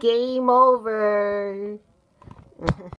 Game over.